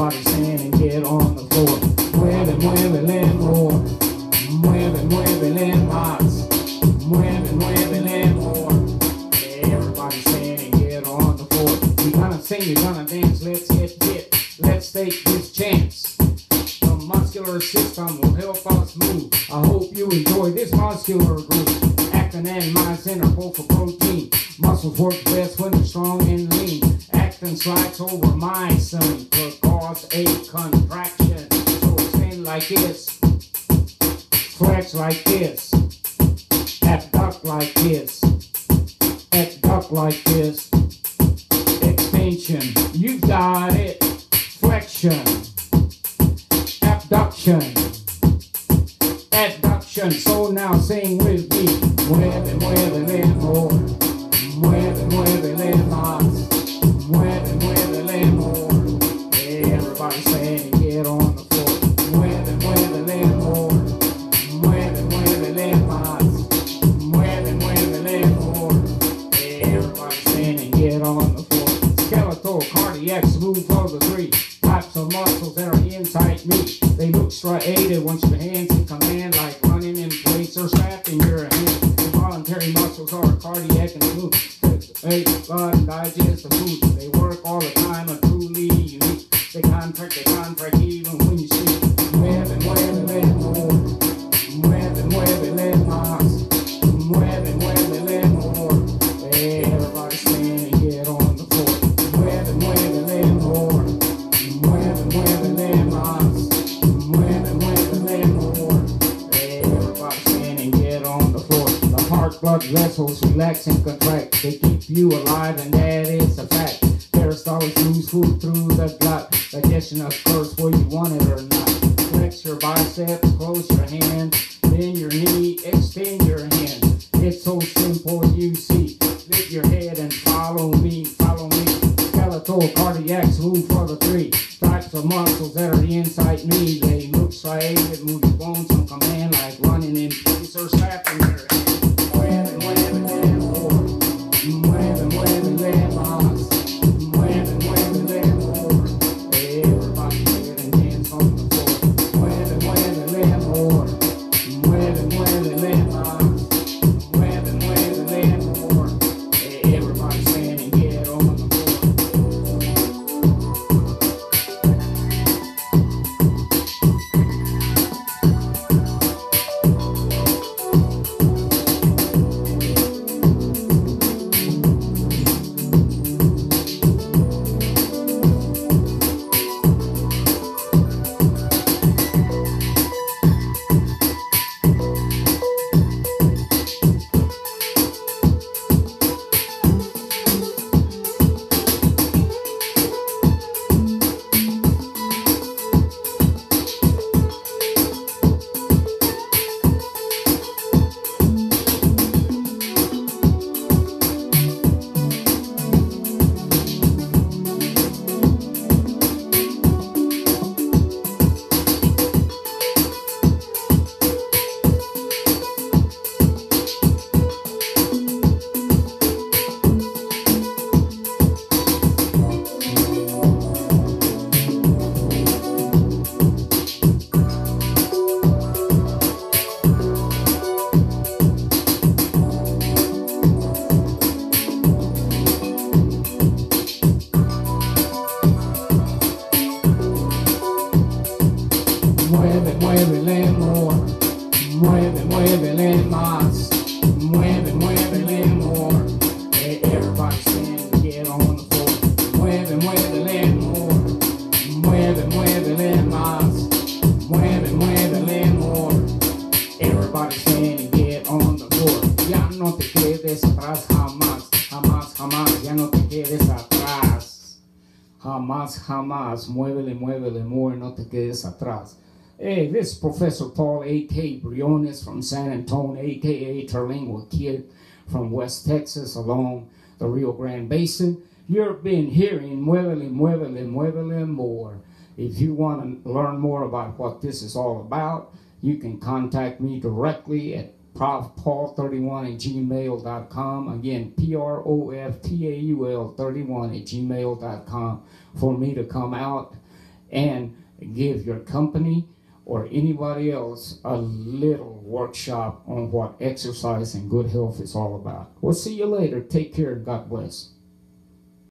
Everybody stand and get on the floor. Mueve, muévele more. Mueve, muévele más. Mueve, muévele more. Everybody stand and get on the floor. We're gonna sing, we're gonna dance, let's get fit. Let's take this chance. The muscular system will help us move. I hope you enjoy this muscular group. Actin and myosin are both for protein. Muscles work best when they're strong and lean. Actin slides over myosin to cause a contraction. So stand like this, flex like this, abduct like this, abduct like this, extension. You got it. Flexion, abduction, abduction. So now sing with inside me. They look striated once your hands in command, blood vessels relax and contract. They keep you alive, and that is a fact. Peristaltic moves food through the gut. Digestion occurs whether you want it or not. Flex your biceps, close your hands, bend your knee, extend your hand. It's so simple, you see. Lift your head and follow me, follow me. Skeletal, cardiac, smooth for the three types of muscles that are inside me. They look striated, move your bones on command, like running in Mueve, muévele más. Mueve, muévele more. Hey, everybody stand and get on the floor. Mueve, muévele more. Mueve, muévele más. Mueve, muévele more. Everybody stand and get on the floor. Ya no te quedes atrás jamás. Jamás, jamás. Ya no te quedes atrás. Jamás, jamás. Muévele, muévele more. No te quedes atrás. Hey, this is Professor Paul A.K. Briones from San Antonio, a.k.a. Terlingua Kid from West Texas along the Rio Grande Basin. You've been hearing Muévele, Muévele, Muévele more. If you want to learn more about what this is all about, you can contact me directly at profpaul31 at gmail.com. Again, P-R-O-F-P-A-U-L 31 at gmail.com for me to come out and give your company or anybody else a little workshop on what exercise and good health is all about. We'll see you later. Take care. God bless.